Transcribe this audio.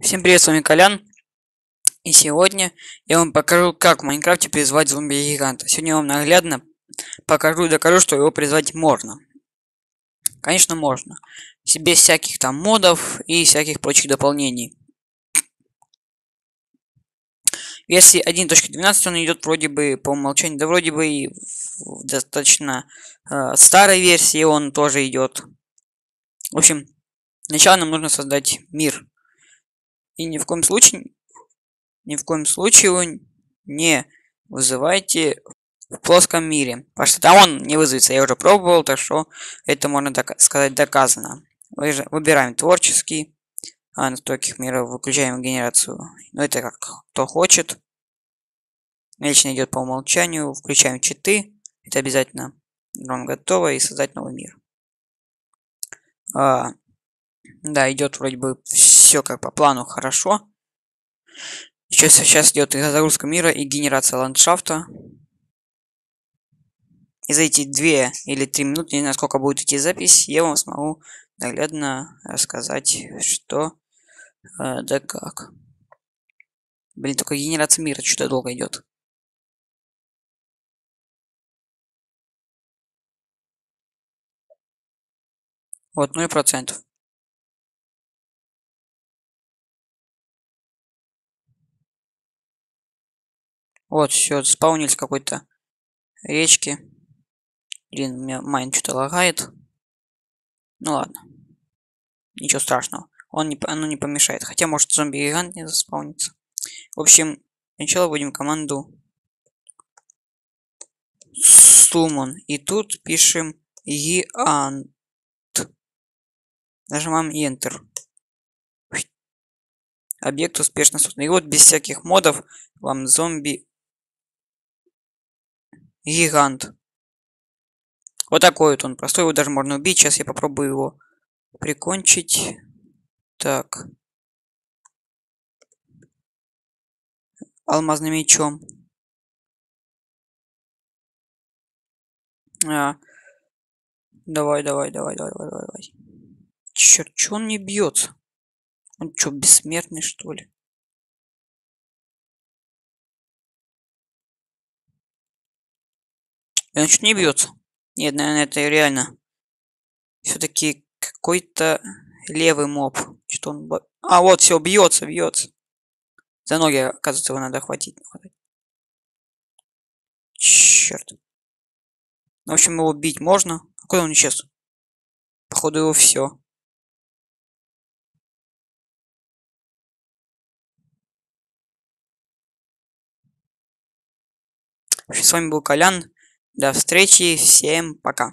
Всем привет, с вами Колян. И сегодня я вам покажу, как в Майнкрафте призвать зомби-гиганта. Сегодня я вам наглядно покажу и докажу, что его призвать можно. Конечно, можно. Без всяких там модов и всяких прочих дополнений. Версии 1.12 он идет вроде бы по умолчанию, да вроде бы и в достаточно э, старой версии он тоже идет. В общем, сначала нам нужно создать мир и ни в коем случае, ни в коем случае не вызывайте в плоском мире. Потому что там он не вызовется. Я уже пробовал, так что это можно док сказать доказано. Выбираем творческий. А, настройки мира выключаем генерацию. Ну это как кто хочет. Лично идет по умолчанию. Включаем читы. Это обязательно. Вам готово. И создать новый мир. А, да, идет вроде бы все как по плану хорошо. Сейчас, сейчас идет загрузка мира и генерация ландшафта. И за эти две или три минуты, не знаю, сколько будет идти запись, я вам смогу наглядно рассказать, что э, да как. Блин, только генерация мира что-то долго идет. Вот, ну и процентов. Вот, все, спаунились какой-то речки. Блин, у меня майн что-то лагает. Ну ладно. Ничего страшного. Он не, оно не помешает. Хотя, может, зомби-гигант не заспаунится. В общем, сначала будем команду summon. И тут пишем гигант. Нажимаем Enter. Объект успешно создан. И вот без всяких модов вам зомби гигант. Вот такой вот он простой, его даже можно убить. Сейчас я попробую его прикончить. Так. Алмазным мечом. А. Давай, давай, давай, давай, давай, давай. Черт, что он не бьется? Он что, бессмертный, что ли? И он чуть не бьется. Нет, наверное, это реально. Все-таки какой-то левый моб. Что он... А, вот, все, бьется, бьется. За ноги, оказывается, его надо хватить. Черт. В общем, его бить можно. А куда он исчез? Походу его все. С вами был Колян. До встречи, всем пока.